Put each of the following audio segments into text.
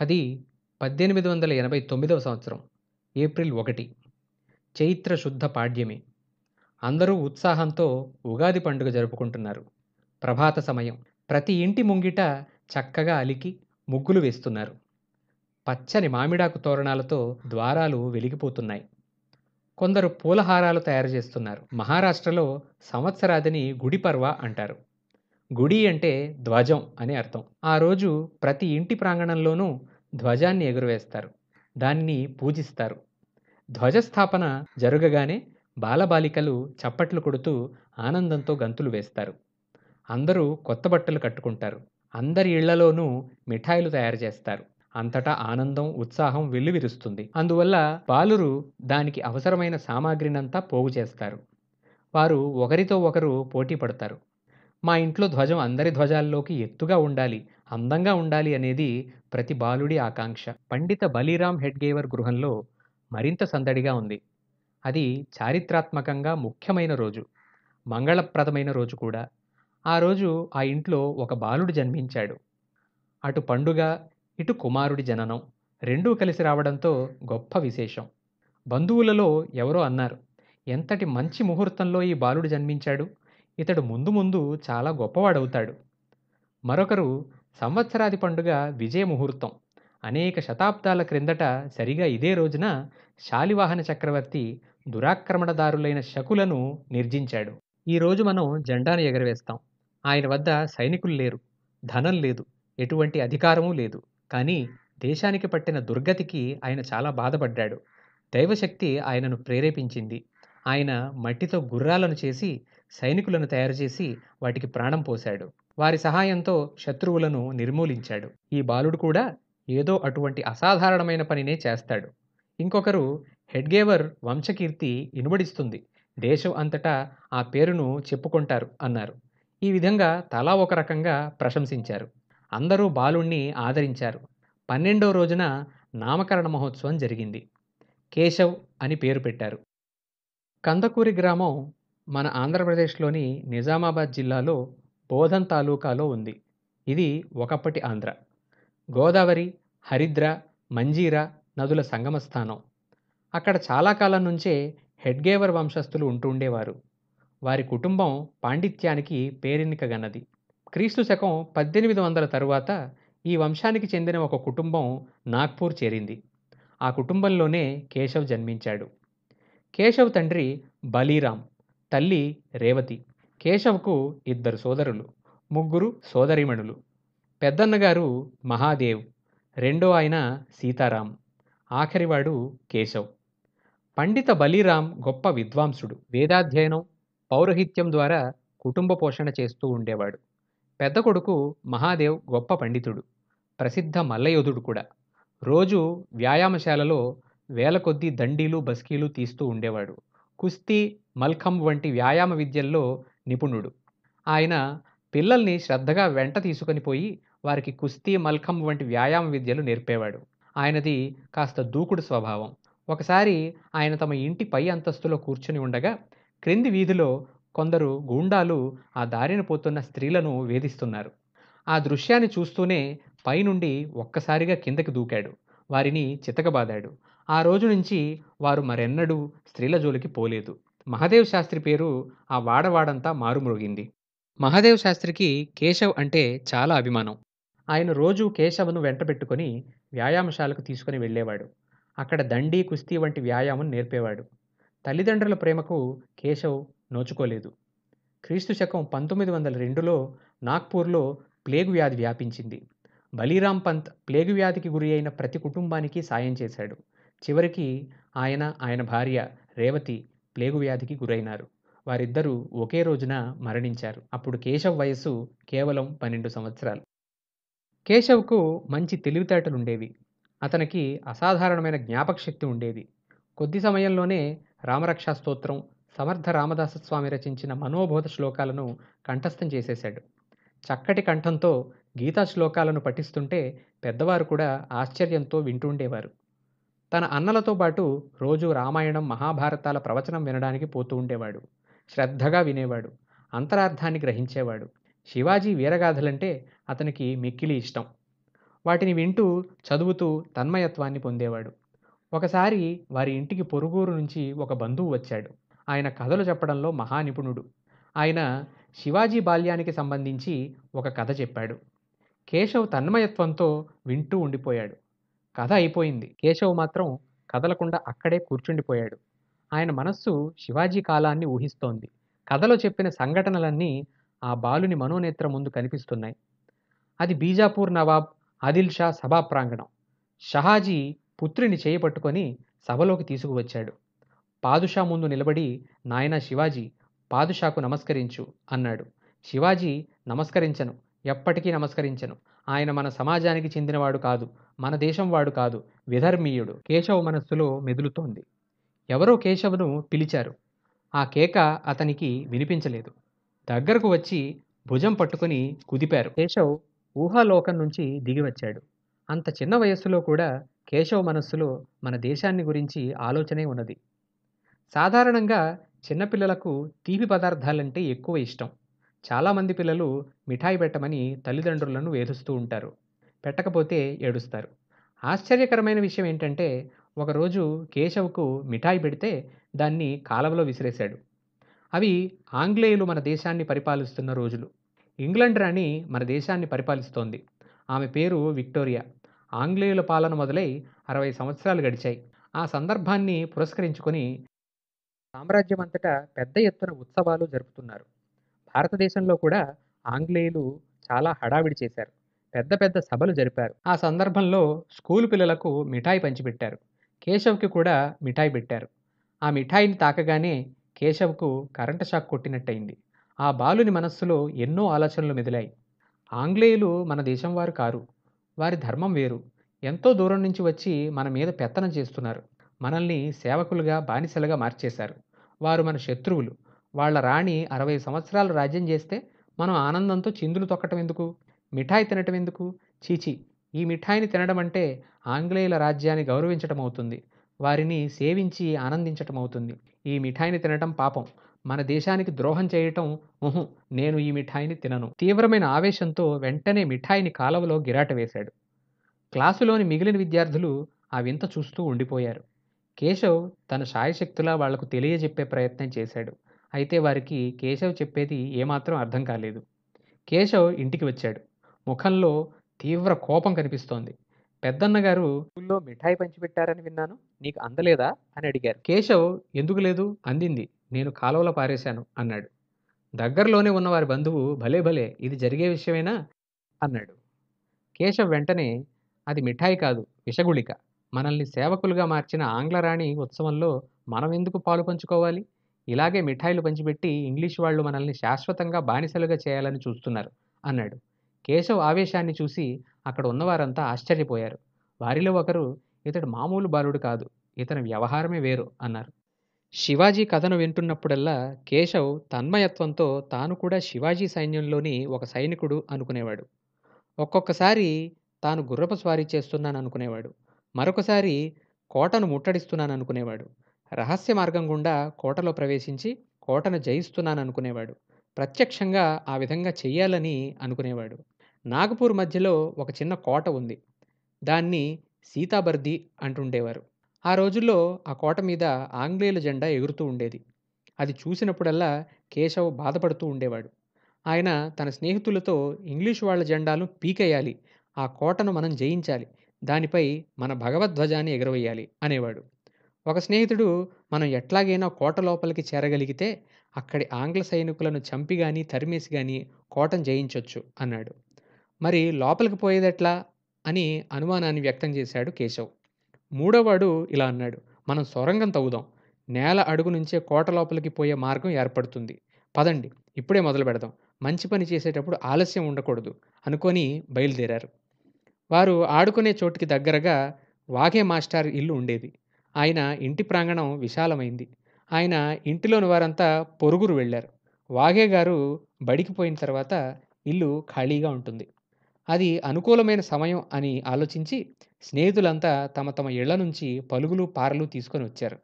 అది పద్దెనిమిది వందల ఎనభై తొమ్మిదవ సంవత్సరం ఏప్రిల్ ఒకటి. చైత్ర శుద్ధ పాడ్యమి. అందరూ ఉత్సాహంతో ఉగాది పండుగ జరుపుకుంటున్నారు. ప్రభాత సమయం. ప్రతి ఇంటి ముంగిట చక్కగా అలికి ముగ్గులు వేస్తున్నారు. పచ్చని మామిడాకు తోరణాలతో ద్వారాలు వెలిగిపోతున్నాయి. కొందరు పూలహారాలు తయారు చేస్తున్నారు. మహారాష్ట్రలో సంవత్సరాదిని గుడి పర్వ అంటారు. గుడి అంటే ధ్వజం అని అర్థం. ఆ రోజు ప్రతి ఇంటి ప్రాంగణంలోనూ ధ్వజాన్ని ఎగురవేస్తారు. దాన్ని పూజిస్తారు. ధ్వజస్థాపన జరగగానే బాలబాలికలు చప్పట్లు కొడుతూ ఆనందంతో గంతులు వేస్తారు. అందరూ కొత్త బట్టలు కట్టుకుంటారు. అందరి ఇళ్ళలోనూ మిఠాయిలు తయారు చేస్తారు. అంతటా ఆనందం ఉత్సాహం వెల్లువిరుస్తుంది. అందువల్ల బాలురు దానికి అవసరమైన సామాగ్రినంతా పోగు చేస్తారు. వారు ఒకరితో ఒకరు పోటీ పడతారు. మా ఇంట్లో ధ్వజం అందరి ధ్వజాల్లోకి ఎత్తుగా ఉండాలి అందంగా ఉండాలి అనేది ప్రతి బాలుడి ఆకాంక్ష. పండిత బలీరామ్ హెడ్గేవర్ గృహంలో మరింత సందడిగా ఉంది. అది చారిత్రాత్మకంగా ముఖ్యమైన రోజు మంగళప్రదమైన రోజు కూడా. ఆ రోజు ఆ ఇంట్లో ఒక బాలుడు జన్మించాడు. అటు పండుగ ఇటు కుమారుడి జననం రెండూ కలిసి రావడంతో గొప్ప విశేషం. బంధువులలో ఎవరో అన్నారు ఎంతటి మంచి ముహూర్తంలో ఈ బాలుడు జన్మించాడు? ఇతడు ముందు ముందు చాలా గొప్పవాడవుతాడు. మరొకరు సంవత్సరాది పండుగ విజయ ముహూర్తం అనేక శతాబ్దాల క్రిందట సరిగా ఇదే రోజున శాలివాహన చక్రవర్తి దురాక్రమణదారులైన శకులను నిర్జించాడు. ఈ రోజు మనం జెండాను ఎగరవేస్తాం. ఆయన వద్ద సైనికులు లేరు ధనం లేదు ఎటువంటి అధికారమూ లేదు. కానీ దేశానికి పట్టిన దుర్గతికి ఆయన చాలా బాధపడ్డాడు. దైవశక్తి ఆయనను ప్రేరేపించింది. ఆయన మట్టితో గుర్రాలను చేసి సైనికులను తయారు చేసి వాటికి ప్రాణం పోశాడు. వారి సహాయంతో శత్రువులను నిర్మూలించాడు. ఈ బాలుడు కూడా ఏదో అటువంటి అసాధారణమైన పనినే చేస్తాడు. ఇంకొకరు హెడ్గేవర్ వంశకీర్తి ఇనుబడిస్తుంది. దేశం అంతటా ఆ పేరును చెప్పుకుంటారు అన్నారు. ఈ విధంగా తలా ఒక రకంగా ప్రశంసించారు. అందరూ బాలుణ్ణి ఆదరించారు. పన్నెండో రోజున నామకరణ మహోత్సవం జరిగింది. కేశవ్ అని పేరు పెట్టారు. కందకూరి గ్రామం మన ఆంధ్రప్రదేశ్లోని నిజామాబాద్ జిల్లాలో బోధన్ తాలూకాలో ఉంది. ఇది ఒకప్పటి ఆంధ్ర. గోదావరి హరిద్ర మంజీరా నదుల సంగమ స్థానం. అక్కడ చాలా కాలం నుంచే హెడ్గేవర్ వంశస్థులు ఉంటూ ఉండేవారు. వారి కుటుంబం పాండిత్యానికి పేరెన్నికగన్నది క్రీస్తు శకం పద్దెనిమిది వందల తరువాత ఈ వంశానికి చెందిన ఒక కుటుంబం నాగ్పూర్ చేరింది. ఆ కుటుంబంలోనే కేశవ్ జన్మించాడు. కేశవ్ తండ్రి బలీరామ్. తల్లి రేవతి కేశవ్కు ఇద్దరు సోదరులు ముగ్గురు సోదరిమణులు. పెద్దన్నగారు మహాదేవ్ రెండో ఆయన సీతారాం ఆఖరివాడు కేశవ్. పండిత బలీరాం గొప్ప విద్వాంసుడు. వేదాధ్యయనం పౌరహిత్యం ద్వారా కుటుంబ పోషణ చేస్తూ ఉండేవాడు. పెద్ద కొడుకు మహాదేవ్ గొప్ప పండితుడు. ప్రసిద్ధ మల్లయోధుడు కూడా. రోజు వ్యాయామశాలలో వేల కొద్దీ దండీలు బస్కీలు తీస్తూ ఉండేవాడు. కుస్తీ మల్ఖం వంటి వ్యాయామ విద్యల్లో నిపుణుడు. ఆయన పిల్లల్ని శ్రద్ధగా వెంట తీసుకొని పోయి వారికి కుస్తీ మల్ఖం వంటి వ్యాయామ విద్యలు నేర్పేవాడు. ఆయనది కాస్త దూకుడు స్వభావం. ఒకసారి ఆయన తమ ఇంటి పై అంతస్తులో కూర్చుని ఉండగా క్రింది వీధిలో కొందరు గూండాలు ఆ దారిన పోతున్న స్త్రీలను వేధిస్తున్నారు. ఆ దృశ్యాన్ని చూస్తూనే పైనుండి ఒక్కసారిగా కిందకి దూకాడు. వారిని చితకబాదాడు. ఆ రోజు నుంచి వారు మరెన్నడూ స్త్రీల జోలికి పోలేదు. మహదేవ్ శాస్త్రి పేరు ఆ వాడవాడంతా మారుమ్రోగింది. మహదేవ్ శాస్త్రికి కేశవ్ అంటే చాలా అభిమానం. ఆయన రోజు కేశవను వెంట పెట్టుకొని వ్యాయామశాలకు తీసుకుని వెళ్ళేవాడు. అక్కడ దండి కుస్తీ వంటి వ్యాయామం నేర్పేవాడు. తల్లిదండ్రుల ప్రేమకు కేశవ్ నోచుకోలేదు. క్రీస్తు శకం పంతొమ్మిది వందల రెండులో నాగ్పూర్లో ప్లేగు వ్యాధి వ్యాపించింది. బలీరాం పంత్ ప్లేగు వ్యాధికి గురి అయిన ప్రతి కుటుంబానికి సాయం చేశాడు. చివరికి ఆయన ఆయన భార్య రేవతి ప్లేగు వ్యాధికి గురైనారు. వారిద్దరూ ఒకే రోజున మరణించారు. అప్పుడు కేశవ్ వయస్సు కేవలం పన్నెండు సంవత్సరాలు. కేశవ్కు మంచి తెలివితేటలుండేవి. అతనికి అసాధారణమైన జ్ఞాపకశక్తి ఉండేది. కొద్ది సమయంలోనే రామరక్షా స్తోత్రం సమర్థ రామదాస స్వామి రచించిన మనోబోధ శ్లోకాలను కంఠస్థం చేసేశాడు. చక్కటి కంఠంతో గీతా శ్లోకాలను పఠిస్తుంటే పెద్దవారు కూడా ఆశ్చర్యంతో వింటుండేవారు తన అన్నలతో పాటు రోజు రామాయణం మహాభారతాల ప్రవచనం వినడానికి పోతూ ఉండేవాడు. శ్రద్ధగా వినేవాడు. అంతరార్థాన్ని గ్రహించేవాడు. శివాజీ వీరగాథలంటే అతనికి మిక్కిలి ఇష్టం. వాటిని వింటూ చదువుతూ తన్మయత్వాన్ని పొందేవాడు. ఒకసారి వారి ఇంటికి పొరుగూరు నుంచి ఒక బంధువు వచ్చాడు. ఆయన కథలు చెప్పడంలో మహానిపుణుడు. ఆయన శివాజీ బాల్యానికి సంబంధించి ఒక కథ చెప్పాడు. కేశవ్ తన్మయత్వంతో వింటూ ఉండిపోయాడు. కథ అయిపోయింది. కేశవ్ మాత్రం కదలకుండా అక్కడే కూర్చుండిపోయాడు. ఆయన మనస్సు శివాజీ కాలాన్ని ఊహిస్తోంది. కథలో చెప్పిన సంఘటనలన్నీ ఆ బాలుని మనోనేత్ర ముందు కనిపిస్తున్నాయి. అది బీజాపూర్ నవాబ్ ఆదిల్ షా సభా ప్రాంగణం. షహాజీ పుత్రిని చేయపట్టుకొని సభలోకి తీసుకువచ్చాడు. పాదుషా ముందు నిలబడి నాయనా శివాజీ పాదుషాకు నమస్కరించు అన్నాడు. శివాజీ నమస్కరించను. ఎప్పటికీ నమస్కరించను. ఆయన మన సమాజానికి చెందినవాడు కాదు మన దేశం వాడు కాదు విధర్మీయుడు. కేశవ్ మనస్సులో మెదులుతోంది. ఎవరో కేశవ్ను పిలిచారు. ఆ కేక అతనికి వినిపించలేదు. దగ్గరకు వచ్చి భుజం పట్టుకుని కుదిపారు. కేశవ్ ఊహాలోకం నుంచి దిగివచ్చాడు అంత చిన్న వయస్సులో కూడా కేశవ్ మనస్సులో మన దేశాన్ని గురించి ఆలోచనే ఉన్నది. సాధారణంగా చిన్నపిల్లలకు తీపి పదార్థాలంటే ఎక్కువ ఇష్టం. చాలామంది పిల్లలు మిఠాయి పెట్టమని తల్లిదండ్రులను వేధిస్తూ ఉంటారు. పెట్టకపోతే ఏడుస్తారు. ఆశ్చర్యకరమైన విషయం ఏంటంటే ఒకరోజు కేశవ్కు మిఠాయి పెడితే దాన్ని కాలవలో విసిరేశాడు. అవి ఆంగ్లేయులు మన దేశాన్ని పరిపాలిస్తున్న రోజులు. ఇంగ్లాండ్ రాణి మన దేశాన్ని పరిపాలిస్తోంది. ఆమె పేరు విక్టోరియా. ఆంగ్లేయుల పాలన మొదలై అరవై సంవత్సరాలు గడిచాయి. ఆ సందర్భాన్ని పురస్కరించుకొని సామ్రాజ్యమంతటా పెద్ద ఎత్తున ఉత్సవాలు జరుపుతున్నారు. భారతదేశంలో కూడా ఆంగ్లేయులు చాలా హడావిడి చేశారు. పెద్ద పెద్ద సభలు జరిపారు. ఆ సందర్భంలో స్కూలు పిల్లలకు మిఠాయి పంచిపెట్టారు. కేశవ్కి కూడా మిఠాయి పెట్టారు. ఆ మిఠాయిని తాకగానే కేశవ్కు కరెంటు షాక్ కొట్టినట్టయింది. ఆ బాలుని మనస్సులో ఎన్నో ఆలోచనలు మెదిలాయి. ఆంగ్లేయులు మన దేశం వారు కారు. వారి ధర్మం వేరు. ఎంతో దూరం నుంచి వచ్చి మన మీద పెత్తనం చేస్తున్నారు. మనల్ని సేవకులుగా బానిసలుగా మార్చేశారు. వారు మన శత్రువులు. వాళ్ళ రాణి అరవై సంవత్సరాలు రాజ్యం చేస్తే మనం ఆనందంతో చిందులు తొక్కటం ఎందుకు? మిఠాయి తినటం ఎందుకు? చీచి ఈ మిఠాయిని తినడం అంటే ఆంగ్లేయుల రాజ్యాన్ని గౌరవించటం అవుతుంది వారిని సేవించి ఆనందించటం అవుతుంది ఈ మిఠాయిని తినటం పాపం. మన దేశానికి ద్రోహం చేయటం ఉహు నేను ఈ మిఠాయిని తినను. తీవ్రమైన ఆవేశంతో వెంటనే మిఠాయిని కాలవలో గిరాట వేశాడు. క్లాసులోని మిగిలిన విద్యార్థులు ఆ వింత చూస్తూ ఉండిపోయారు. కేశవ్ తన శాయశక్తులా వాళ్ళకు తెలియజెప్పే ప్రయత్నం చేశాడు. అయితే వారికి కేశవ్ చెప్పేది ఏమాత్రం అర్థం కాలేదు. కేశవ్ ఇంటికి వచ్చాడు. ముఖంలో తీవ్ర కోపం కనిపిస్తోంది. పెద్దన్న గారు స్కూల్లో మిఠాయి పంచిపెట్టారని విన్నాను. నీకు అందలేదా? అని అడిగారు. కేశవ్ ఎందుకు లేదు? అందింది. నేను కాలువలో పారేశాను అన్నాడు. దగ్గరలోనే ఉన్న వారి బంధువు భలే భలే ఇది జరిగే విషయమేనా? అన్నాడు. కేశవ్ వెంటనే అది మిఠాయి కాదు విషగుళిక. మనల్ని సేవకులుగా మార్చిన ఆంగ్లరాణి ఉత్సవంలో మనం ఎందుకు పాలు పంచుకోవాలి? ఇలాగే మిఠాయిలు పంచిపెట్టి ఇంగ్లీష్ వాళ్ళు మనల్ని శాశ్వతంగా బానిసలుగా చేయాలని చూస్తున్నారు అన్నాడు. కేశవ్ ఆవేశాన్ని చూసి అక్కడ ఉన్నవారంతా ఆశ్చర్యపోయారు. వారిలో ఒకరు ఇతడు మామూలు బాలుడు కాదు ఇతని వ్యవహారమే వేరు అన్నారు. శివాజీ కథను వింటున్నప్పుడల్లా కేశవ్ తన్మయత్వంతో తాను కూడా శివాజీ సైన్యంలోని ఒక సైనికుడు అనుకునేవాడు. ఒక్కొక్కసారి తాను గుర్రపు స్వారీ చేస్తున్నాను అనుకునేవాడు మరొకసారి కోటను ముట్టడిస్తున్నాను అనుకునేవాడు రహస్య మార్గం గుండా కోటలో ప్రవేశించి కోటను జయిస్తున్నాను అనుకునేవాడు ప్రత్యక్షంగా ఆ విధంగా చెయ్యాలని అనుకునేవాడు. నాగపూర్ మధ్యలో ఒక చిన్న కోట ఉంది. దాన్ని సీతాబర్ది అంటుండేవారు. ఆ రోజుల్లో ఆ కోట మీద ఆంగ్లేయుల జెండా ఎగురుతూ ఉండేది. అది చూసినప్పుడల్లా కేశవ్ బాధపడుతూ ఉండేవాడు. ఆయన తన స్నేహితులతో ఇంగ్లీష్ వాళ్ళ జెండాలు పీకేయాలి. ఆ కోటను మనం జయించాలి. దానిపై మన భగవద్ధ్వజాన్ని ఎగురవేయాలి అనేవాడు. ఒక స్నేహితుడు మనం ఎట్లాగైనా కోట లోపలికి చేరగలిగితే అక్కడి ఆంగ్ల సైనికులను చంపి గాని తరిమేసి గాని కోటను జయించొచ్చు అన్నాడు. మరి లోపలికి పోయేదెట్లా? అని అనుమానాన్ని వ్యక్తం చేశాడు కేశవ్. మూడోవాడు ఇలా అన్నాడు మనం సొరంగం తవ్వుదాం. నేల అడుగు నుంచే కోట లోపలికి పోయే మార్గం ఏర్పడుతుంది. పదండి ఇప్పుడే మొదలు పెడదాం. మంచి పని చేసేటప్పుడు ఆలస్యం ఉండకూడదు అనుకొని బయలుదేరారు. వారు ఆడుకునే చోటుకి దగ్గరగా వాఘే మాస్టర్ ఇల్లు ఉండేది. ఆయన ఇంటి ప్రాంగణం విశాలమైంది. ఆయన ఇంటిలోని వారంతా పొరుగురు వెళ్ళారు. వాఘే గారు బడికి పోయిన తర్వాత ఇల్లు ఖాళీగా ఉంటుంది. అది అనుకూలమైన సమయం అని ఆలోచించి స్నేహితులంతా తమ తమ ఇళ్ళ నుంచి పలుగులు పారలు తీసుకొని వచ్చారు.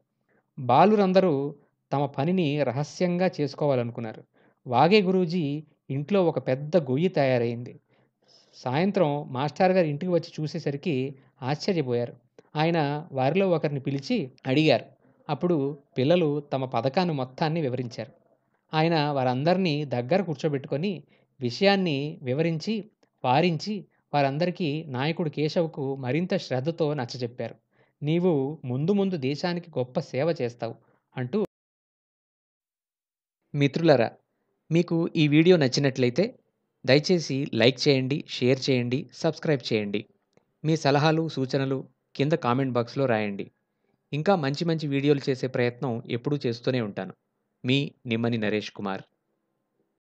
బాలురందరూ తమ పనిని రహస్యంగా చేసుకోవాలనుకున్నారు. వాగే గురూజీ ఇంట్లో ఒక పెద్ద గొయ్యి తయారైంది. సాయంత్రం మాస్టర్ గారు ఇంటికి వచ్చి చూసేసరికి ఆశ్చర్యపోయారు. ఆయన వారిలో ఒకరిని పిలిచి అడిగారు. అప్పుడు పిల్లలు తమ పథకాన్ని మొత్తాన్ని వివరించారు. ఆయన వారందరినీ దగ్గర కూర్చోబెట్టుకొని విషయాన్ని వివరించి వారించి వారందరికీ నాయకుడు కేశవ్కు మరింత శ్రద్ధతో నచ్చజెప్పారు. నీవు ముందు ముందు దేశానికి గొప్ప సేవ చేస్తావు అంటూ మిత్రులరా మీకు ఈ వీడియో నచ్చినట్లయితే దయచేసి లైక్ చేయండి షేర్ చేయండి సబ్స్క్రైబ్ చేయండి. మీ సలహాలు సూచనలు కింద కామెంట్ బాక్స్లో రాయండి. ఇంకా మంచి మంచి వీడియోలు చేసే ప్రయత్నం ఎప్పుడూ చేస్తూనే ఉంటాను. మీ నిమ్మని నరేష్ కుమార్.